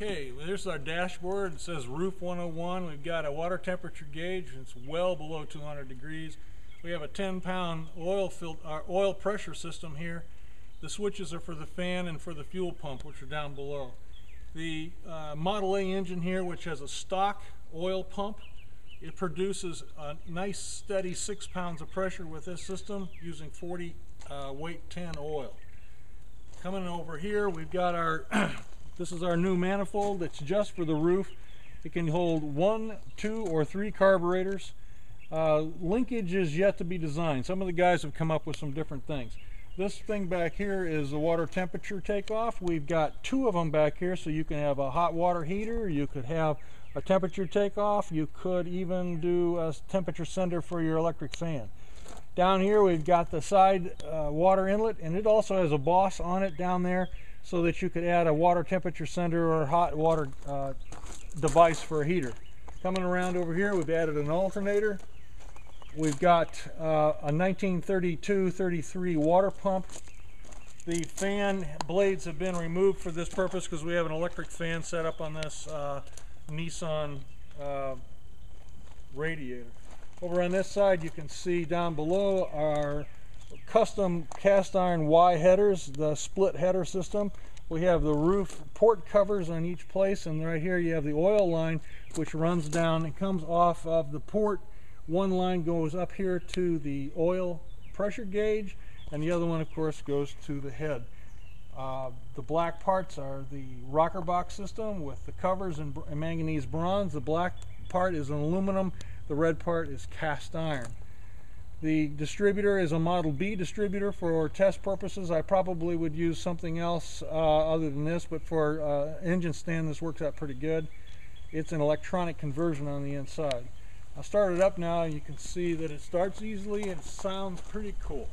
Okay, well, there's our dashboard. It says Roof 101. We've got a water temperature gauge. It's well below 200 degrees. We have a 10 pound oil oil pressure system here. The switches are for the fan and for the fuel pump, which are down below. The uh, Model A engine here, which has a stock oil pump, it produces a nice steady six pounds of pressure with this system using 40 uh, weight 10 oil. Coming over here, we've got our, this is our new manifold. It's just for the roof. It can hold one, two, or three carburetors. Uh, linkage is yet to be designed. Some of the guys have come up with some different things. This thing back here is the water temperature takeoff. We've got two of them back here, so you can have a hot water heater. You could have a temperature takeoff. You could even do a temperature sender for your electric fan. Down here we've got the side uh, water inlet and it also has a boss on it down there so that you could add a water temperature sender or hot water uh, device for a heater. Coming around over here we've added an alternator. We've got uh, a 1932-33 water pump. The fan blades have been removed for this purpose because we have an electric fan set up on this uh, Nissan uh, radiator. Over on this side you can see down below our custom cast iron Y headers, the split header system. We have the roof port covers on each place and right here you have the oil line which runs down and comes off of the port. One line goes up here to the oil pressure gauge and the other one of course goes to the head. Uh, the black parts are the rocker box system with the covers in, in manganese bronze. The black part is an aluminum the red part is cast iron. The distributor is a Model B distributor for test purposes. I probably would use something else uh, other than this, but for uh, engine stand this works out pretty good. It's an electronic conversion on the inside. I'll start it up now and you can see that it starts easily and sounds pretty cool.